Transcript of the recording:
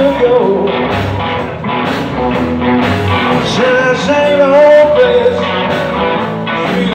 ago. Since